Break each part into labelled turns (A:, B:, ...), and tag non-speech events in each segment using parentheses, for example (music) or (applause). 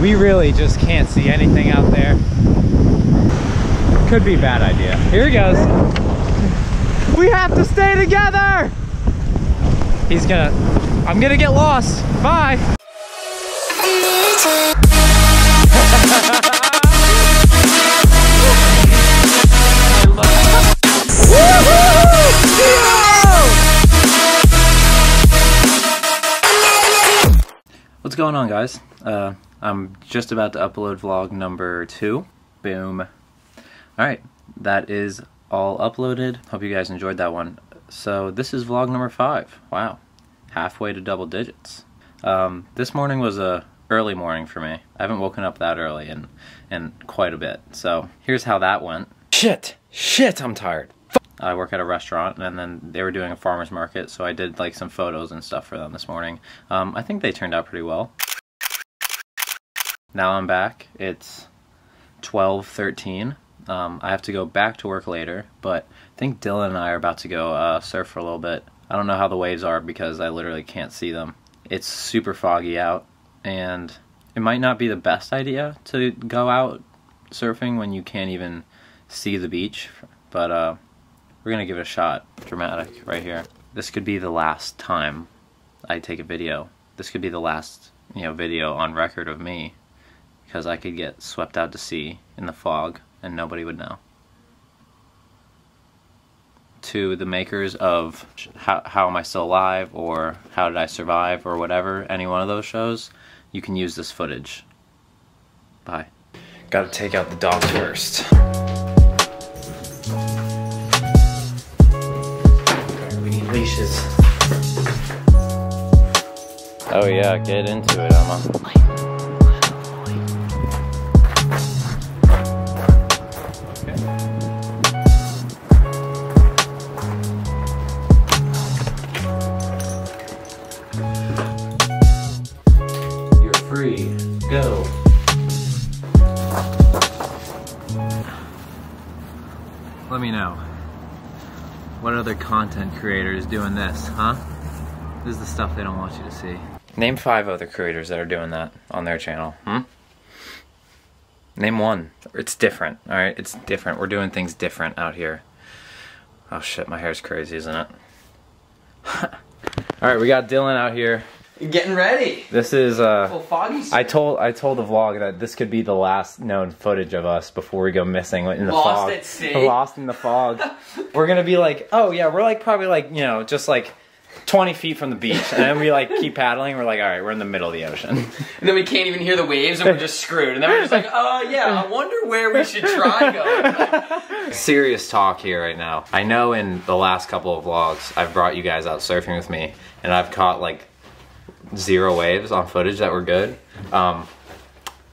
A: We really just can't see anything out there. Could be a bad idea. Here he goes. We have to stay together! He's gonna, I'm gonna get lost. Bye. (laughs) going on guys? Uh, I'm just about to upload vlog number two. Boom. Alright, that is all uploaded. Hope you guys enjoyed that one. So this is vlog number five. Wow. Halfway to double digits. Um, this morning was a early morning for me. I haven't woken up that early in, in quite a bit. So here's how that went. Shit! Shit, I'm tired. I work at a restaurant and then they were doing a farmer's market so I did like some photos and stuff for them this morning. Um, I think they turned out pretty well. Now I'm back. It's 12:13. Um, I have to go back to work later, but I think Dylan and I are about to go uh, surf for a little bit. I don't know how the waves are because I literally can't see them. It's super foggy out and it might not be the best idea to go out surfing when you can't even see the beach, but uh, we're gonna give it a shot. Dramatic right here. This could be the last time I take a video. This could be the last, you know, video on record of me because I could get swept out to sea in the fog and nobody would know. To the makers of How, How Am I Still Alive or How Did I Survive or whatever, any one of those shows, you can use this footage. Bye. Gotta take out the dog first. Leashes. Oh yeah, get into it, Emma. You're free. Go. Let me know. What other content creators doing this, huh? This is the stuff they don't want you to see. Name five other creators that are doing that on their channel, hmm? Name one. It's different, alright? It's different. We're doing things different out here. Oh shit, my hair's crazy, isn't it? (laughs) alright, we got Dylan out here.
B: Getting ready.
A: This is uh
B: Full foggy.
A: I told I told the vlog that this could be the last known footage of us before we go missing in the
B: Lost
A: fog.
B: at sea. (laughs)
A: Lost in the fog. (laughs) we're gonna be like, oh yeah, we're like probably like you know just like twenty feet from the beach, and then we like keep paddling. We're like, all right, we're in the middle of the ocean. (laughs)
B: and then we can't even hear the waves, and we're just screwed. And then we're just like, oh yeah, I wonder where we should try going.
A: Serious talk here right now. I know in the last couple of vlogs I've brought you guys out surfing with me, and I've caught like zero waves on footage that were good. Um,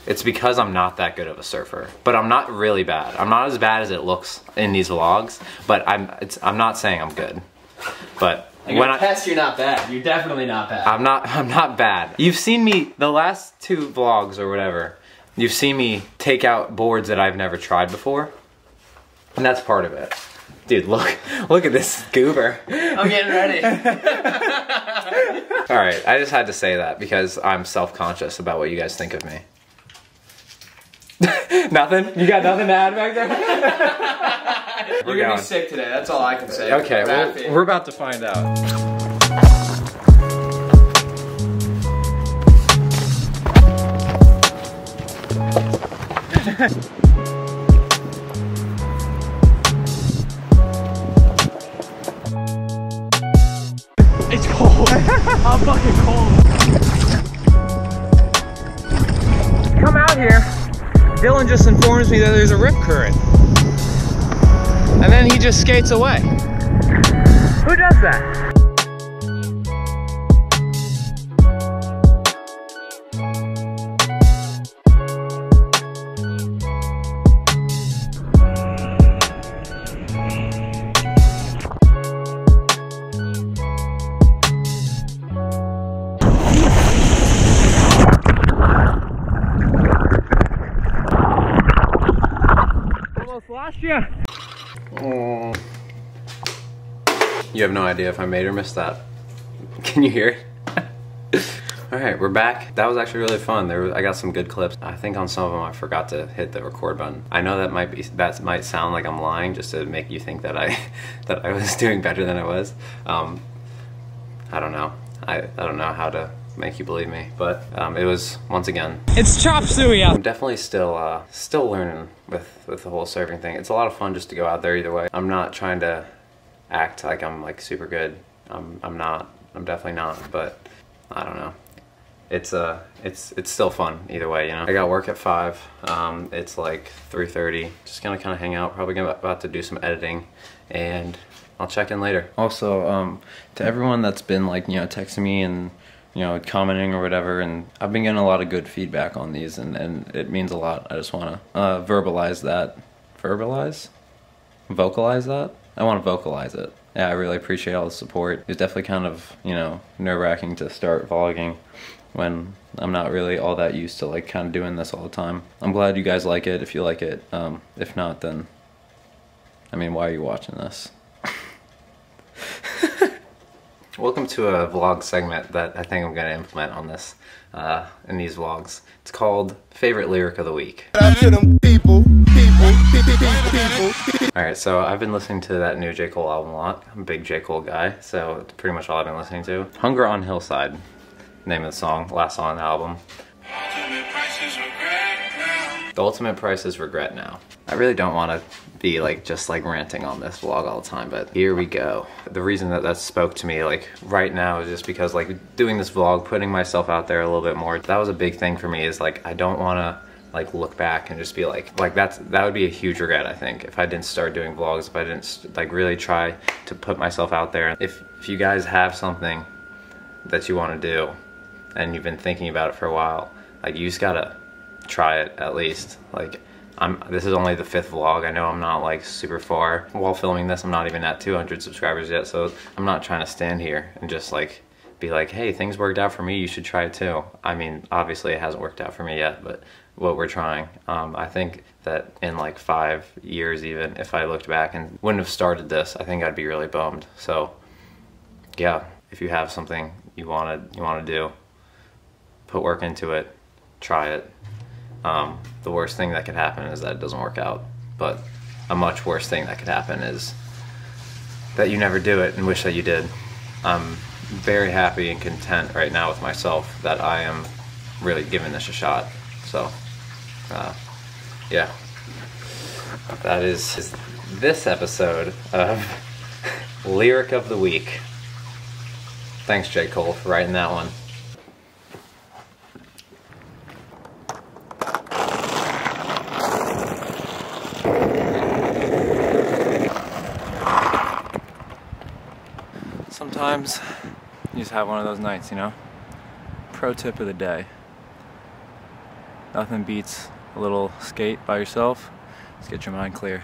A: it's because I'm not that good of a surfer, but I'm not really bad. I'm not as bad as it looks in these vlogs, but I'm it's, I'm not saying I'm good. But
B: Like
A: when
B: when
A: I,
B: test, you're not bad. You're definitely not bad.
A: I'm not (laughs) I'm not bad. You've seen me the last two vlogs or whatever. You've seen me take out boards that I've never tried before. And that's part of it. Dude, look look at this goober.
B: I'm getting ready.
A: All right, I just had to say that because I'm self-conscious about what you guys think of me. (laughs) nothing? You got nothing to add back there? (laughs)
B: You're
A: We're
B: gonna
A: going.
B: be sick today. That's all I can say.
A: Okay, well, we're about to find out. (laughs) I'm fucking cold. Come out here. Dylan just informs me that there's a rip current. And then he just skates away. Who does that? You have no idea if I made or missed that. Can you hear (laughs) it? Alright, we're back. That was actually really fun. There, I got some good clips. I think on some of them I forgot to hit the record button. I know that might be that might sound like I'm lying just to make you think that I (laughs) that I was (laughs) doing better than I was. Um, I don't know. I, I don't know how to make you believe me, but um, it was once again.
B: It's chop suey out.
A: I'm definitely still uh, still learning with with the whole surfing thing. It's a lot of fun just to go out there either way. I'm not trying to act like I'm like super good. I'm I'm not. I'm definitely not. But I don't know. It's uh it's it's still fun either way. You know. I got work at five. Um, it's like 3:30. Just gonna kind of hang out. Probably gonna about to do some editing, and I'll check in later. Also, um, to everyone that's been like you know texting me and you know commenting or whatever, and I've been getting a lot of good feedback on these, and and it means a lot. I just want to uh, verbalize that. Verbalize, vocalize that. I want to vocalize it. Yeah, I really appreciate all the support. It's definitely kind of you know nerve wracking to start vlogging when I'm not really all that used to like kind of doing this all the time. I'm glad you guys like it. If you like it, um, if not, then I mean, why are you watching this? Welcome to a vlog segment that I think I'm going to implement on this, uh, in these vlogs. It's called Favorite Lyric of the Week. Alright, so I've been listening to that new J. Cole album a lot. I'm a big J. Cole guy, so it's pretty much all I've been listening to. Hunger on Hillside, name of the song, last song on the album. The ultimate price is regret now. I really don't want to be like just like ranting on this vlog all the time, but here we go. The reason that that spoke to me like right now is just because like doing this vlog, putting myself out there a little bit more, that was a big thing for me is like I don't want to like look back and just be like like that's that would be a huge regret I think if I didn't start doing vlogs if I didn't like really try to put myself out there if if you guys have something that you want to do and you've been thinking about it for a while like you just gotta try it at least like I'm this is only the fifth vlog I know I'm not like super far while filming this I'm not even at 200 subscribers yet so I'm not trying to stand here and just like be like hey things worked out for me you should try it too I mean obviously it hasn't worked out for me yet but what we're trying. Um, I think that in like five years, even if I looked back and wouldn't have started this, I think I'd be really bummed. So, yeah, if you have something you want to you want to do, put work into it, try it. Um, the worst thing that could happen is that it doesn't work out, but a much worse thing that could happen is that you never do it and wish that you did. I'm very happy and content right now with myself that I am really giving this a shot. So uh, yeah, that is, is this episode of (laughs) Lyric of the Week. Thanks, J. Cole, for writing that one. Sometimes you just have one of those nights, you know? Pro tip of the day. Nothing beats a little skate by yourself. Let's get your mind clear.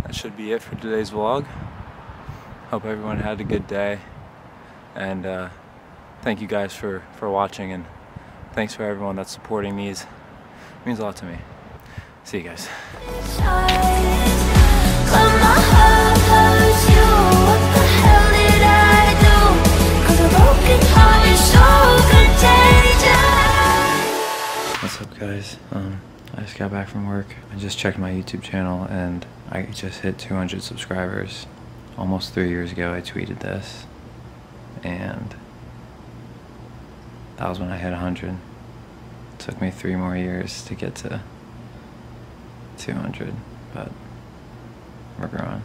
A: That should be it for today's vlog. Hope everyone had a good day. And uh, thank you guys for, for watching and thanks for everyone that's supporting these. It means a lot to me. See you guys. Guys? Um, I just got back from work. I just checked my YouTube channel and I just hit 200 subscribers. Almost three years ago I tweeted this and that was when I hit 100. It took me three more years to get to 200, but we're growing.